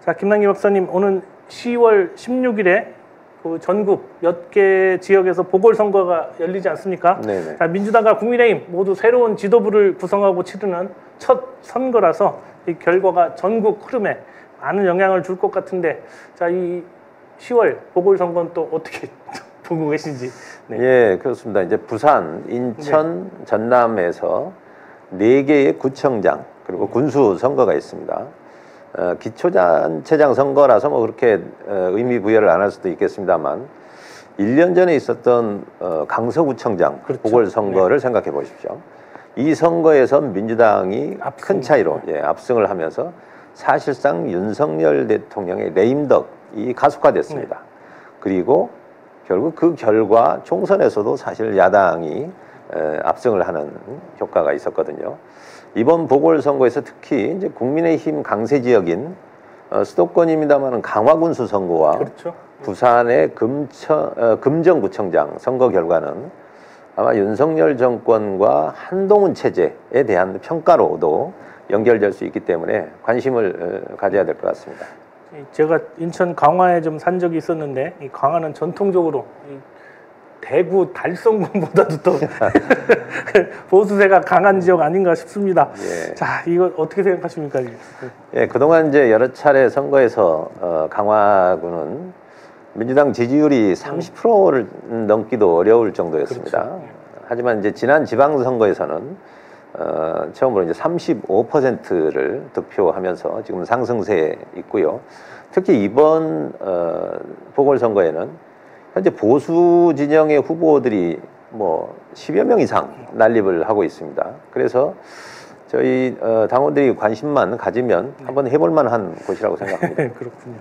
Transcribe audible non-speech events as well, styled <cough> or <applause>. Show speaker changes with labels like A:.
A: 자, 김남기 박사님, 오늘 10월 16일에 그 전국 몇 개 지역에서 보궐선거가 열리지 않습니까?
B: 네네.
A: 자, 민주당과 국민의힘 모두 새로운 지도부를 구성하고 치르는 첫 선거라서 이 결과가 전국 흐름에 많은 영향을 줄 것 같은데, 자, 이 10월 보궐선거는 또 어떻게 <laughs> 보고 계신지. 네.
B: 예, 그렇습니다. 이제 부산, 인천, 전남에서 네 개의 구청장 그리고 군수 선거가 있습니다. 어, 기초단체장 선거라서 뭐 그렇게 어, 의미 부여를 안 할 수도 있겠습니다만 1년 전에 있었던 어, 강서구청장
A: 그렇죠.
B: 보궐선거를 생각해 보십시오. 이 선거에서 민주당이
A: 압승.
B: 큰 차이로 예, 압승을 하면서 사실상 윤석열 대통령의 레임덕이 가속화됐습니다. 그리고 결국 그 결과 총선에서도 사실 야당이 에, 압승을 하는 효과가 있었거든요. 이번 보궐선거에서 특히 이제 국민의힘 강세 지역인 어, 수도권입니다만 강화군수 선거와
A: 그렇죠.
B: 부산의 금천, 어, 금정구청장 선거 결과는 아마 윤석열 정권과 한동훈 체제에 대한 평가로도 연결될 수 있기 때문에 관심을 어, 가져야 될 것 같습니다.
A: 이 제가 인천 강화에 좀 산 적이 있었는데 이 강화는 전통적으로 이 대구 달성군보다도 더 <laughs> 보수세가 강한 지역 아닌가 싶습니다.
B: 예.
A: 자, 이거 어떻게 생각하십니까?
B: 예, 그동안 이제 여러 차례 선거에서 어, 강화군은 민주당 지지율이 30%를 넘기도 어려울 정도였습니다.
A: 그렇죠.
B: 하지만 이제 지난 지방선거에서는 어, 처음으로 이제 35%를 득표하면서 지금 상승세에 있고요. 특히 이번 어, 보궐선거에는 현재 보수 진영의 후보들이 뭐 10여 명 이상 난립을 하고 있습니다. 그래서 저희 어, 당원들이 관심만 가지면 한번 해볼 만한 곳이라고 생각합니다. <laughs>
A: 그렇군요.